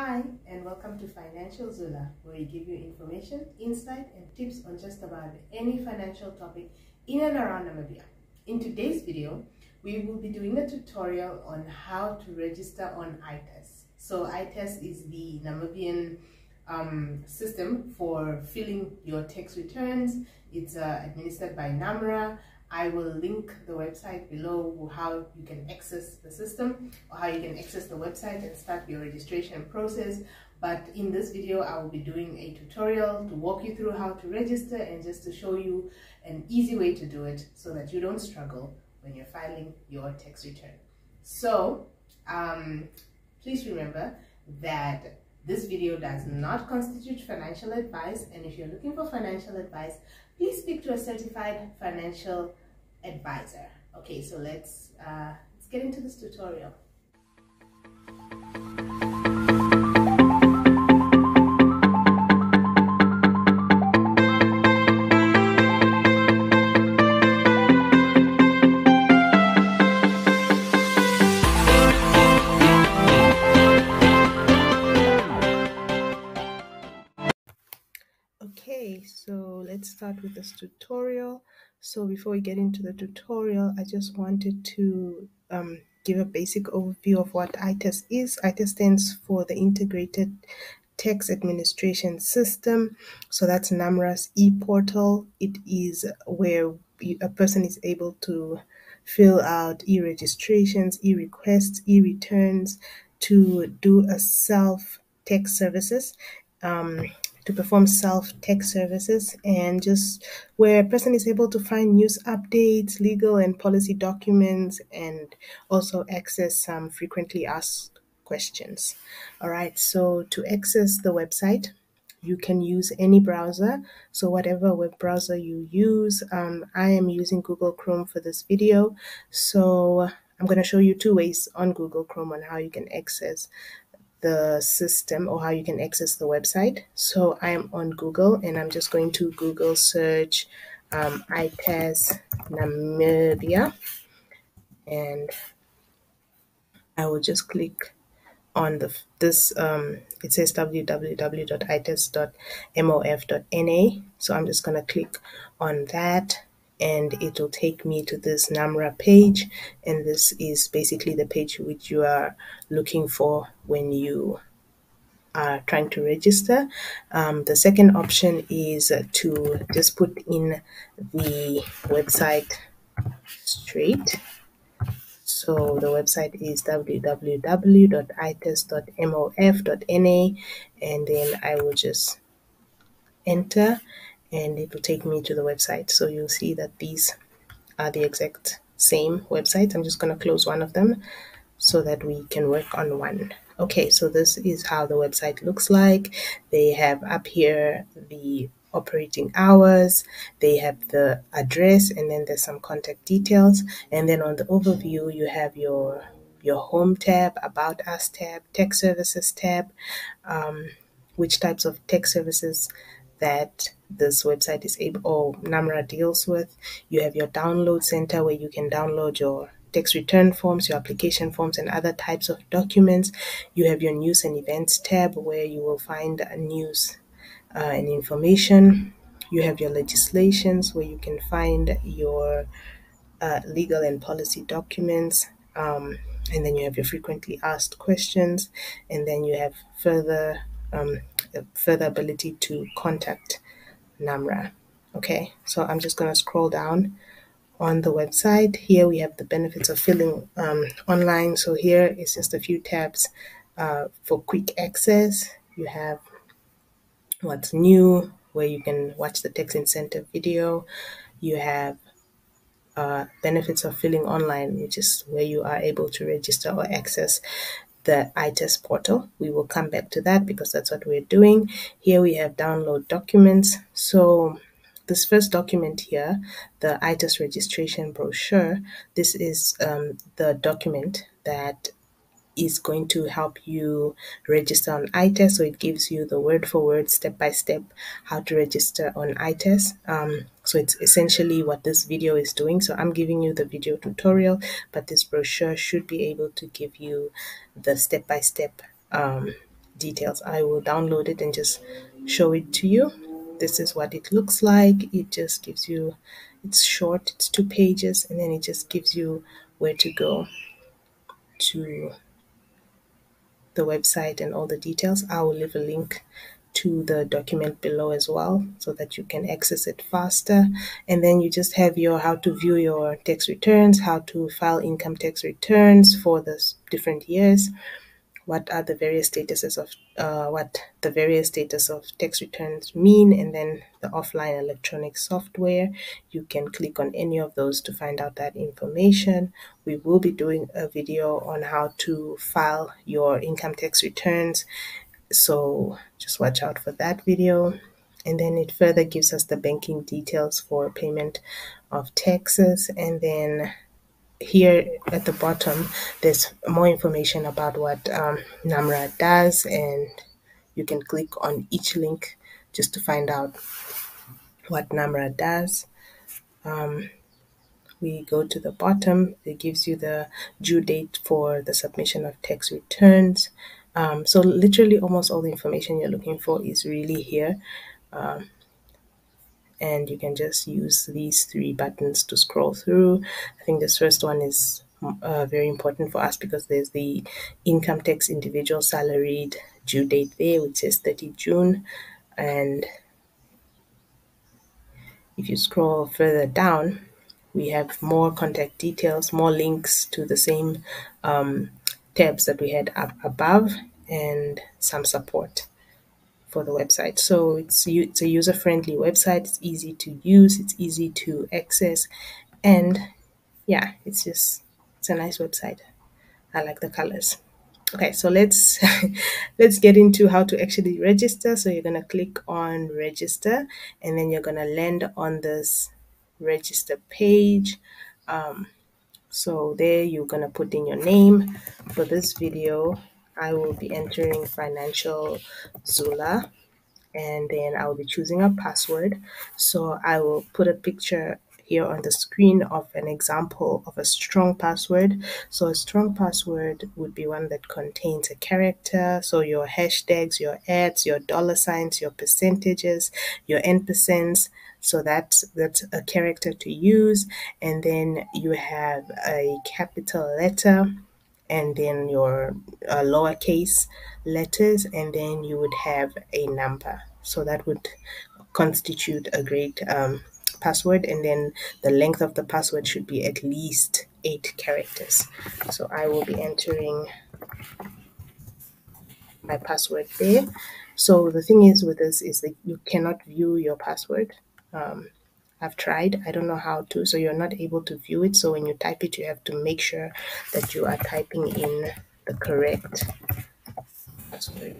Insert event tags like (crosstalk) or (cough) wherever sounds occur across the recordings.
Hi, and welcome to Financial Zula, where we give you information, insight, and tips on just about any financial topic in and around Namibia. In today's video, we will be doing a tutorial on how to register on ITAS. So ITAS is the Namibian um, system for filling your tax returns. It's uh, administered by NAMRA I will link the website below how you can access the system or how you can access the website and start your registration process. But in this video, I will be doing a tutorial to walk you through how to register and just to show you an easy way to do it so that you don't struggle when you're filing your tax return. So um, please remember that this video does not constitute financial advice and if you're looking for financial advice, please speak to a certified financial advisor. Okay, so let's, uh, let's get into this tutorial. Okay, so let's start with this tutorial. So before we get into the tutorial, I just wanted to um, give a basic overview of what ITAS is. ITAS stands for the Integrated Tax Administration System. So that's NAMRA's e-portal. It is where a person is able to fill out e-registrations, e-requests, e-returns to do a self tax services. Um, to perform self-tax services and just where a person is able to find news updates, legal and policy documents, and also access some frequently asked questions. All right, so to access the website, you can use any browser. So whatever web browser you use, um, I am using Google Chrome for this video. So I'm going to show you two ways on Google Chrome on how you can access the system or how you can access the website. So I'm on Google and I'm just going to Google search um, Namibia. And I will just click on the this um, it says www.itas.mof.na so I'm just gonna click on that and it will take me to this NAMRA page and this is basically the page which you are looking for when you are trying to register. Um, the second option is to just put in the website straight. So the website is www.itas.mof.na and then I will just enter and it will take me to the website. So you'll see that these are the exact same websites. I'm just going to close one of them so that we can work on one. Okay, so this is how the website looks like. They have up here the operating hours, they have the address, and then there's some contact details. And then on the overview, you have your your home tab, about us tab, tech services tab, um, which types of tech services that this website is able or NAMRA deals with. You have your download center where you can download your tax return forms, your application forms, and other types of documents. You have your news and events tab where you will find news uh, and information. You have your legislations where you can find your uh, legal and policy documents. Um, and then you have your frequently asked questions, and then you have further um, further ability to contact NAMRA. Okay, so I'm just going to scroll down on the website. Here we have the benefits of filling um, online. So here is just a few tabs uh, for quick access. You have what's new, where you can watch the tax incentive video. You have uh, benefits of filling online, which is where you are able to register or access the ITAS portal. We will come back to that because that's what we're doing. Here we have download documents. So this first document here, the ITAS registration brochure, this is um, the document that is going to help you register on ITAS. So it gives you the word for word, step by step, how to register on ITAS. Um, so it's essentially what this video is doing. So I'm giving you the video tutorial, but this brochure should be able to give you the step by step details. I will download it and just show it to you. This is what it looks like. It just gives you, it's short, it's two pages, and then it just gives you where to go to the website and all the details. I will leave a link to the document below as well so that you can access it faster. And then you just have your how to view your tax returns, how to file income tax returns for the different years, what are the various statuses of uh, what the various status of tax returns mean, and then the offline electronic software. You can click on any of those to find out that information. We will be doing a video on how to file your income tax returns. So just watch out for that video. And then it further gives us the banking details for payment of taxes and then here at the bottom, there's more information about what um, NAMRA does, and you can click on each link just to find out what NAMRA does. Um, we go to the bottom, it gives you the due date for the submission of tax returns. Um, so literally almost all the information you're looking for is really here. Um, and you can just use these three buttons to scroll through. I think this first one is uh, very important for us because there's the income tax individual salaried due date there, which says 30 June. And if you scroll further down, we have more contact details, more links to the same um, tabs that we had up above, and some support for the website. So it's it's a user friendly website. It's easy to use. It's easy to access, and yeah, it's just it's a nice website. I like the colors. Okay, so let's (laughs) let's get into how to actually register. So you're gonna click on register, and then you're gonna land on this register page. Um, so there you're gonna put in your name. For this video, I will be entering financial Zula and then I will be choosing a password. So I will put a picture here on the screen of an example of a strong password. So a strong password would be one that contains a character. So your hashtags, your ads, your dollar signs, your percentages, your n percents. So that's that's a character to use. And then you have a capital letter and then your uh, lowercase letters and then you would have a number. So that would constitute a great um, password and then the length of the password should be at least eight characters. So I will be entering my password there. So the thing is with this is that you cannot view your password um, I've tried. I don't know how to. So you're not able to view it. So when you type it, you have to make sure that you are typing in the correct password.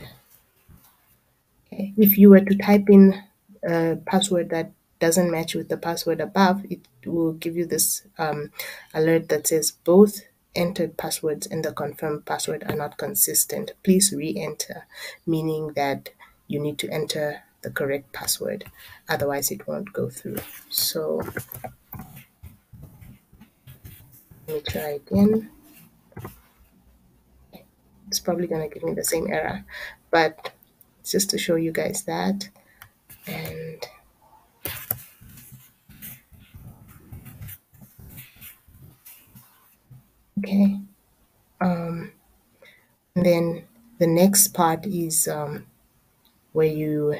Okay. If you were to type in a password that doesn't match with the password above, it will give you this um, alert that says both entered passwords and the confirmed password are not consistent. Please re-enter, meaning that you need to enter the correct password. Otherwise it won't go through. So let me try again. It's probably going to give me the same error but just to show you guys that and okay um and then the next part is um where you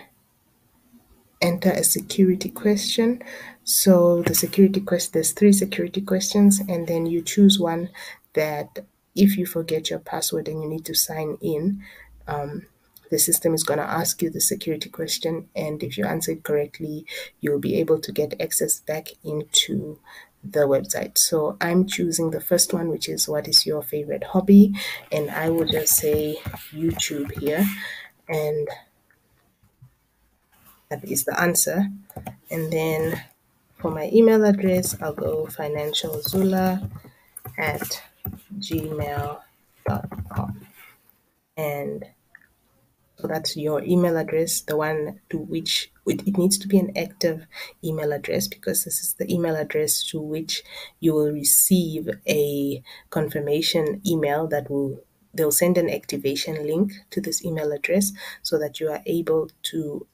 enter a security question. So the security question, there's three security questions, and then you choose one that if you forget your password and you need to sign in, um, the system is going to ask you the security question. And if you answer it correctly, you'll be able to get access back into the website. So I'm choosing the first one, which is what is your favorite hobby? And I will just say YouTube here. And that is the answer. And then for my email address, I'll go financialzula at gmail.com. And so that's your email address, the one to which it needs to be an active email address because this is the email address to which you will receive a confirmation email that will they'll send an activation link to this email address so that you are able to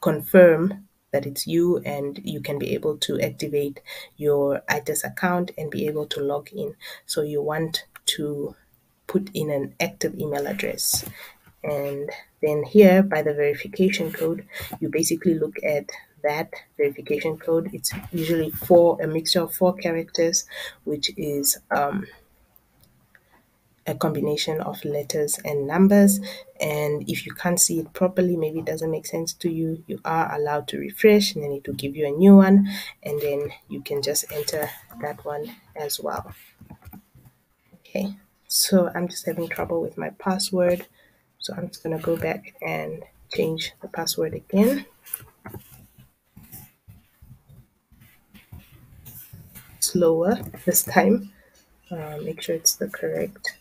confirm that it's you and you can be able to activate your ITAS account and be able to log in. So you want to put in an active email address. And then here by the verification code, you basically look at that verification code. It's usually four, a mixture of four characters, which is um, a combination of letters and numbers. And if you can't see it properly, maybe it doesn't make sense to you, you are allowed to refresh and then it will give you a new one. And then you can just enter that one as well. Okay, so I'm just having trouble with my password. So I'm just to go back and change the password again. Slower this time. Uh, make sure it's the correct.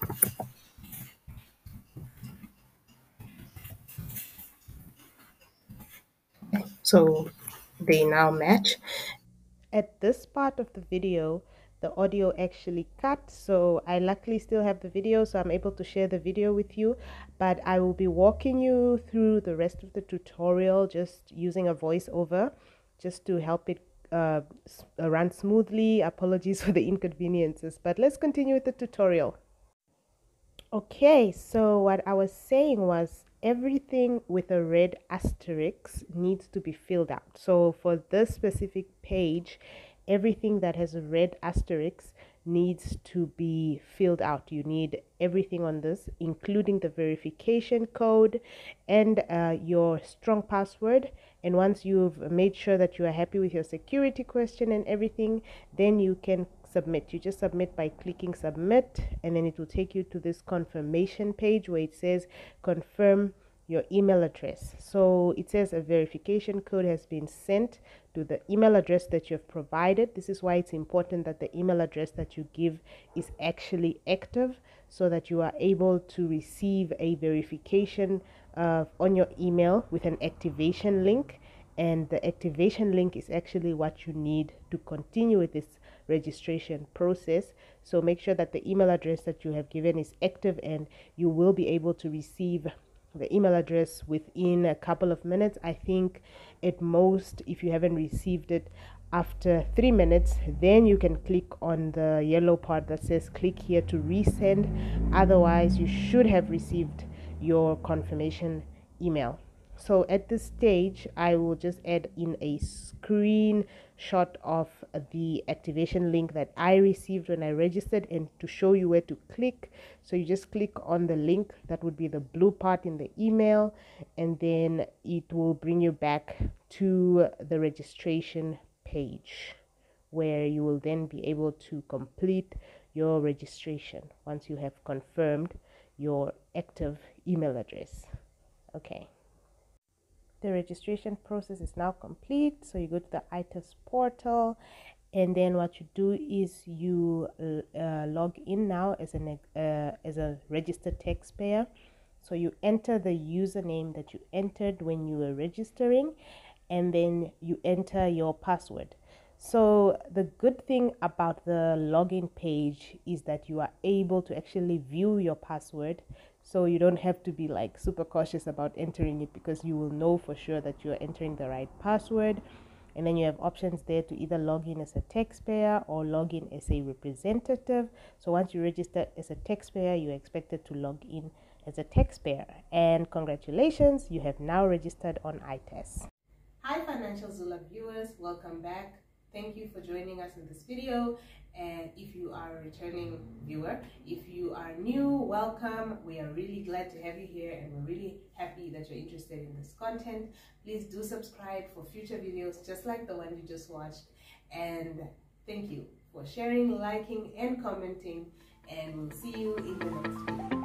So they now match. At this part of the video the audio actually cut so i luckily still have the video so i'm able to share the video with you but i will be walking you through the rest of the tutorial just using a voiceover just to help it uh, run smoothly. Apologies (laughs) for the inconveniences, but let's continue with the tutorial. Okay, so what I was saying was everything with a red asterisk needs to be filled out. So for this specific page, everything that has a red asterisk needs to be filled out. You need everything on this, including the verification code and uh, your strong password. And once you've made sure that you are happy with your security question and everything, then you can submit. You just submit by clicking submit, and then it will take you to this confirmation page where it says confirm your email address. So it says a verification code has been sent to the email address that you have provided. This is why it's important that the email address that you give is actually active so that you are able to receive a verification uh, on your email with an activation link. And the activation link is actually what you need to continue with this registration process. So make sure that the email address that you have given is active and you will be able to receive the email address within a couple of minutes. I think at most, if you haven't received it after three minutes, then you can click on the yellow part that says click here to resend. Otherwise, you should have received your confirmation email. So at this stage, I will just add in a screenshot of Uh, the activation link that I received when I registered and to show you where to click. So you just click on the link that would be the blue part in the email and then it will bring you back to the registration page where you will then be able to complete your registration once you have confirmed your active email address. Okay. The registration process is now complete. So you go to the ITAS portal and then what you do is you uh, log in now as an uh, as a registered taxpayer so you enter the username that you entered when you were registering and then you enter your password so the good thing about the login page is that you are able to actually view your password so you don't have to be like super cautious about entering it because you will know for sure that you're entering the right password. And then you have options there to either log in as a taxpayer or log in as a representative. So once you register as a taxpayer you're expected to log in as a taxpayer. And congratulations you have now registered on ITAS hi financial zula viewers. Welcome back thank you for joining us in this video. And if you are a returning viewer if you are new welcome. We are really glad to have you here and we're really happy that you're interested in this content. Please do subscribe for future videos just like the one you just watched. And thank you for sharing liking and commenting. And we'll see you in the next video